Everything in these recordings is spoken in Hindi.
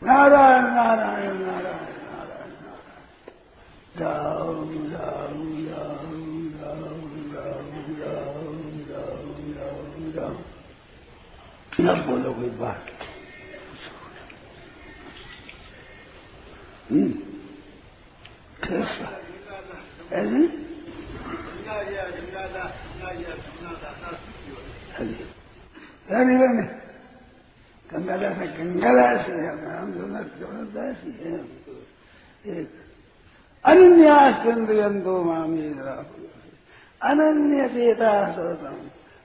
나라야, 나라야, 나라야, 나라야, 다음, 다음, 다음, 다음, 다음, 다음, 다음, 다음, 다음. 그냥 보려고 해봐. 응. 그랬어. 애는? 아니, 아니, 아니. गंगादास है गंगादास है हम दोनों दास ही है। एक अन्यास्कंदो मामी अनन्य चेता सतम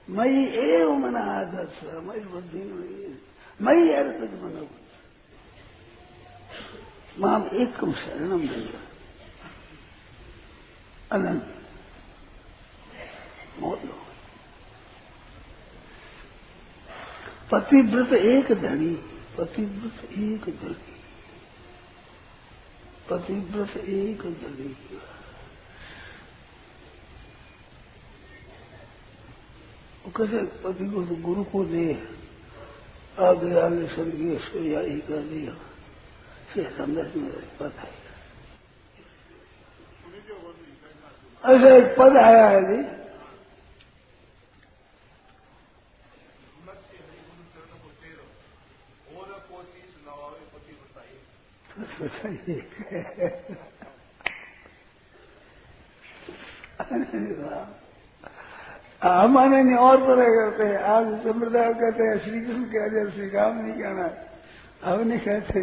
मई एव मन आदर्श मई बुद्धि मई अर्पित मनो माम एकम शरणम देगा अनंत बोलो पतिव्रत एक धनी, पतिव्रत एक धनी, पतिव्रत एक धनी। कैसे पति को तो गुरु को दे, आगे आगे स्वर्गीय सोया ही कर दिया। से में पद है। ऐसा एक पद आया है जी। हम नहीं, और तरह करते हैं। आज संप्रदाय कहते हैं श्री कृष्ण कह दिया श्री राम नहीं कहना। हम नहीं कहते।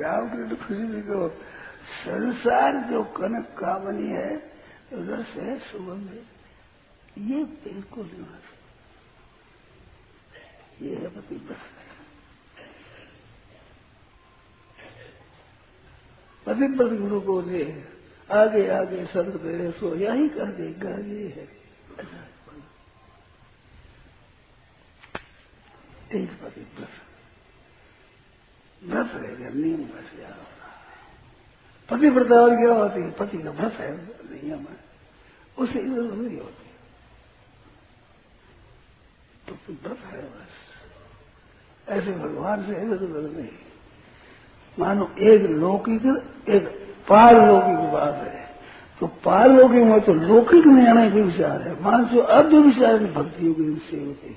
रामकृष्ण खुशी जी को संसार जो कनक कामनी है, रस है, सुगंध ये बिल्कुल ये है पति बस पतिव्रत गुरु को दे आगे आगे सद करे सो, यही कर देगा, ये है। एक पतिव्रत व्रत रहेगा नियम बस पतिव्रता और क्या होती है? पति का व्रत है नियम है उससे इधर नहीं होती। तो व्रत है बस। ऐसे भगवान से इधर उधर नहीं। मानो एक लौकिक, एक पारलौकिक बात है। तो पारलौकिक में तो लौकिक निर्णय के विचार है। मानसो अब विचार भक्ति योगी विषय होती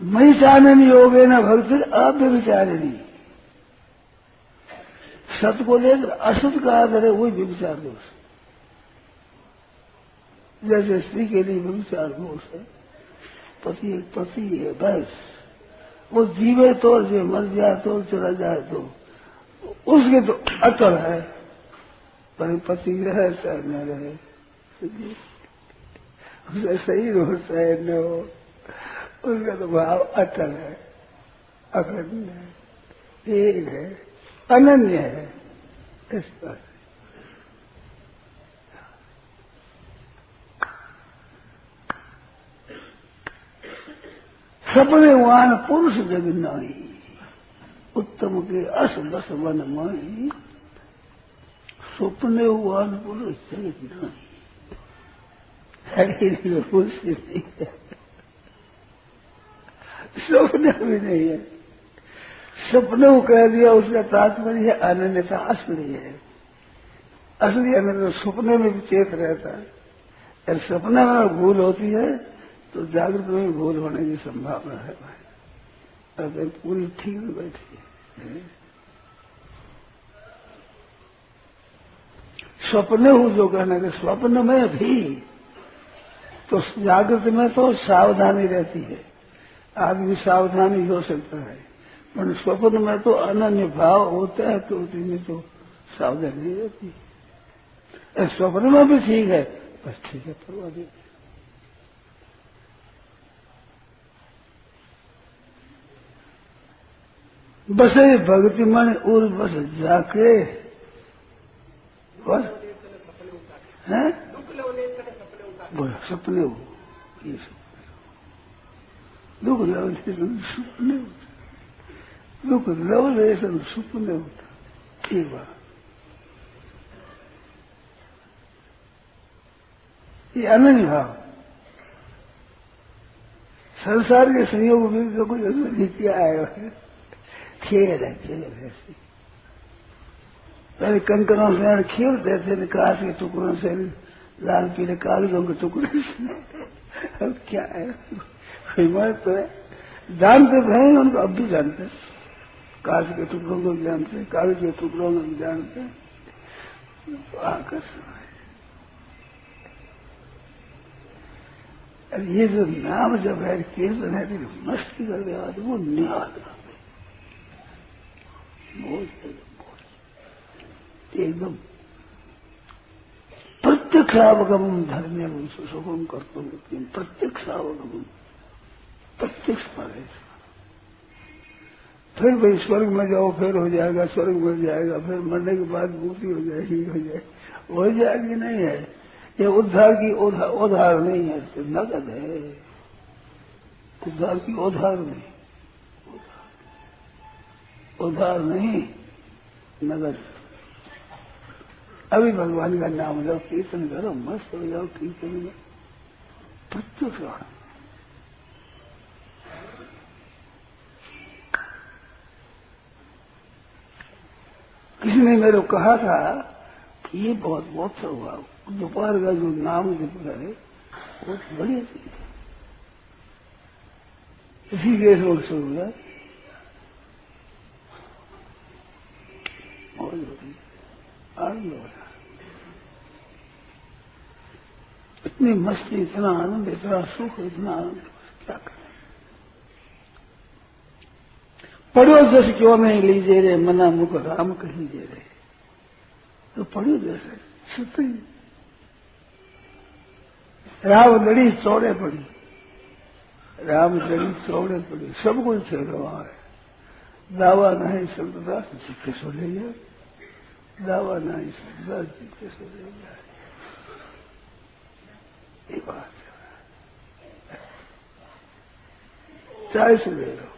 मई योगे न भक्ति अब विचारणी सत को लेकर असत का आदर है, वही व्यविचार दोष जैसे स्त्री के लिए व्यविचार दोष है, पति एक पति है, बस। वो जीवे तो जो मर जाए तो चला जाए तो। उसके तो अटल है। पर पति रहे चाहे न रहे। उसे सही हो चाहे न हो, उसका तो भाव अटल है। अखंड है एक है। अनन्य है। इस पर। सपने वान पुरुष जग नाई उत्तम के अस बस वन माई। सपने वान पुरुष जग नाई शरीर में पुरुष नहीं। है भी नहीं है। सपने को कह दिया उसका तात्पर्य है अनन्यता असली है। असली अनन्य सपने में भी चेत रहता है। सपने में भूल होती है। तो जागृत में भूल होने की संभावना है भाई। अगर पूरी ठीक में बैठी है। स्वप्न हो जो कहना कि, स्वप्न में भी तो जागृत में तो सावधानी रहती है। आदमी सावधानी हो सकता है, पर स्वप्न में तो अनन्य भाव होता है तो उसमें तो सावधानी रहती है। स्वप्न में भी ठीक है बस ठीक है परवाह नहीं बस भक्ति मन और बस जाके। बस। है? सपने हो। ये दुख लवलेशन सपने होता। दुख लवलेशन सपने होता। ये बात। ये अनन्य भाव। संसार के संयोग में तो कोई नहीं किया है। खेल है, खेल ऐसी पहले कंकरों से खेलते थे काश के टुकड़ों से, लाल पीले कागजों के टुकड़े से। अब क्या है? हिम्मत तो है। जानते तो उनको अब भी जानते काश के टुकड़ों को भी जानते कागज़ के टुकड़ों में भी जानते आकर्षण है। ये जो नाम जब है कीर्तन है मस्ती कर दे वो एकदम प्रत्यक्षावगम धर्म सुखम करते प्रत्यक्षावगम प्रत्यक्ष पर। फिर भाई स्वर्ग में जाओ, फिर हो जाएगा, स्वर्ग में जाएगा, फिर मरने के बाद मुक्ति हो जाएगी हो जाएगी। हो जाएगी नहीं है। ये उद्धार की उधार नहीं है नगद है। उद्धार की उधार नहीं। उधार नहीं नगद अभी भगवान का नाम लो, कीर्तन करो, मस्त हो जाओ, कीर्तन में प्रत्यक्ष किसी ने मेरे को कहा था कि ये बहुत बहुत हुआ, दोपहर का जो नाम जप है वो बढ़िया चीज़ है। इसी के रोग से हुआ। इतनी मस्ती, इतना आनंद, इतना सुख, इतना आनंद। क्या करें? पढ़ो जस क्यों नहीं लीजिए रे मना मुख राम कहीं कहीजे रहे। तो पढ़ो जैसे सत्य राम लड़ी, चौड़े पड़ी। राम लड़ी, चौड़े पड़ी। सब कुछ है दावा नहीं शब्ददास जिसके सो ले जाए दावा नहीं शब्ददास जिसके सो ले जाए। ये बात चाय से ले लो।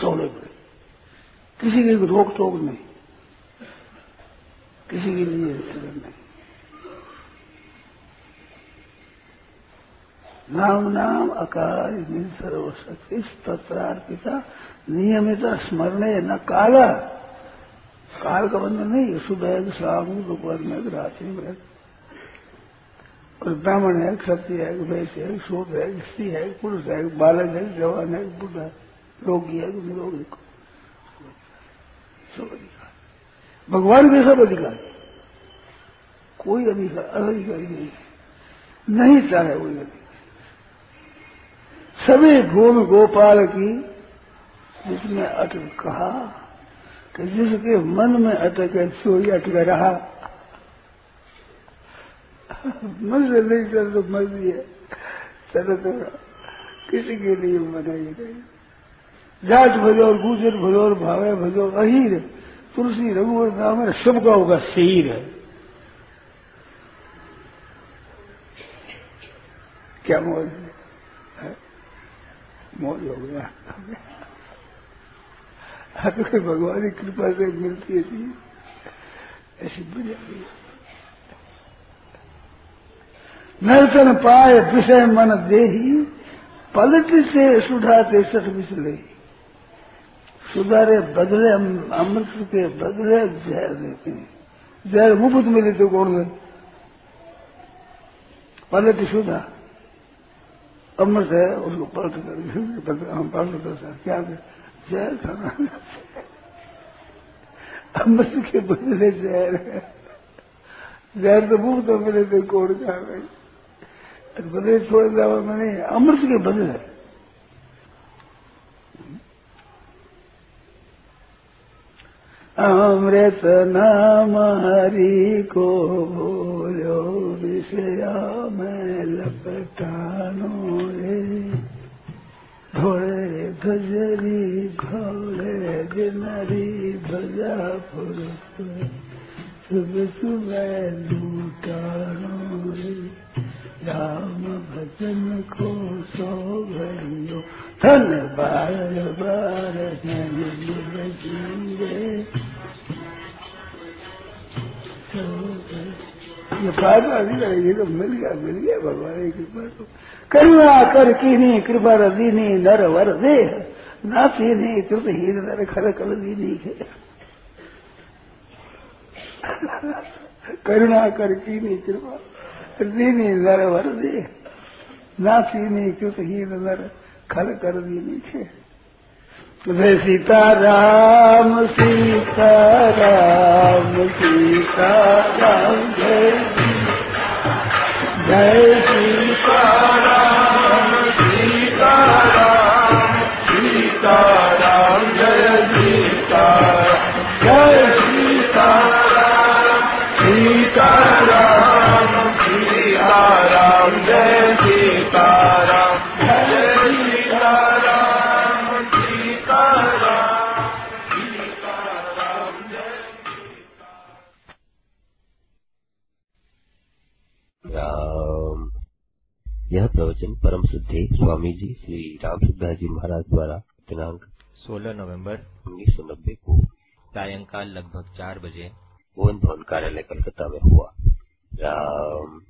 चौड़े पड़े किसी की रोक टोक नहीं। किसी के लिए नहीं नाम नाम अकाल सर्वशक्ति तत्रार्पिता नियमित स्मरण न काल। काल का बंधन नहीं सुबह शाम दोपहर में रात्रि में और ब्राह्मण है क्षत्रिय है वैश्य है शोध है, स्त्री है, पुरुष है, बालक है, जवान है बुढ़ा रोगी है, निरोगी को। सब अधिकार। भगवान के सब अधिकार। कोई अधिकार, अधिकारी नहीं नहीं चाहे कोई अधिकार सभी भूमि गोपाल की, जिसने अटक कहा कि जिसके मन में अटके सोई अटक रहा। मन से नहीं चल तो मर्ज़ी है। चलो तो किसी के लिए मनाई नहीं। जाट भजोर, गुजर भजोर, भावे भजोर, अहीर, तुलसी, रघुवर नाम है सबका होगा शहीर है। क्या मौज है? मौज हो गया। तो भगवान की कृपा से मिलती है ऐसी बढ़िया नर्तन पाए विषय मन देही, पलट से सुधाते सठ बिचले सुधारे बदले अमृत के बदले जहर देते हैं। जहर मुफ़्त मिले तो कौन गए पलट सुधा। अमृत है उसको पलट कर हम कर सकते क्या जहर खाना अमृत के बदले जहर है। जहर तो मिले तो कौन खा गई बदले थोड़े दवा में नहीं अमृत के बदले। अमृत नाम हरि को बोलो। विषया में लपटानो रे घोड़े गजरी, घोड़े गिनरी भजा पुरुष सुबह सुबह लूटानो रे राम भजन को सो घड़ियो धन बार बार जीवे ये फ़ायदा नहीं करेगी तो मिल गया मिल गया, भगवान की कृपा तो। करुणा कर कीनी, कृपा रदीनी, नर वर दे नाती नहीं कृत हीर नर खर कल है। करुणा कर कीनी, कृपा दीनी नर वर दे नाती नहीं कृत हीर नर खल कर दीनी है। जय सीता राम सीता राम सीता राम, जय। जय श्री कय यह प्रवचन परम सिद्धे स्वामी जी श्री राम सिद्धार्थ जी महाराज द्वारा दिनांक 16 नवंबर 1990 को सायंकाल लगभग चार बजे भुवन भवन कार्यालय कलकत्ता में हुआ। राम।